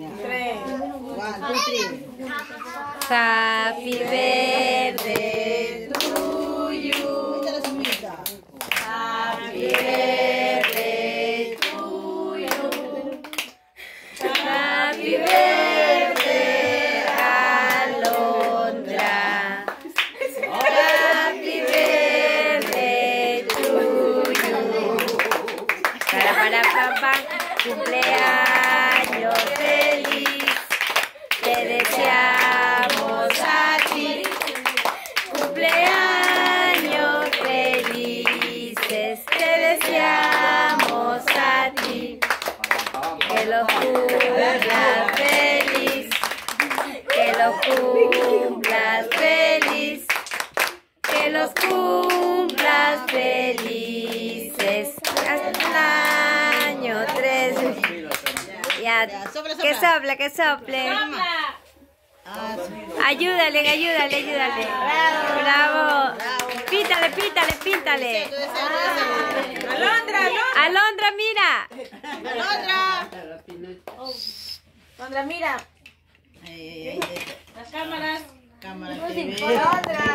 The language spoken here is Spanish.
Tres. Happy birthday to you. Happy birthday to Alondra. Happy birthday to. Para, para, papá, cumpleaños Cumpleaños felices. Te deseamos a ti. Que lo cumplas feliz. Que lo cumplas feliz. Que los cumplas felices. Hasta el año 3. Ya. Que sople, que sople. Ah. Ayúdale, ayúdale, ayúdale. Bravo. Pítale, pítale, pítale. Deseas, tú deseas. Alondra, Alondra. Alondra, mira. Alondra. Alondra, mira. Las cámaras. Cámara ve. Alondra.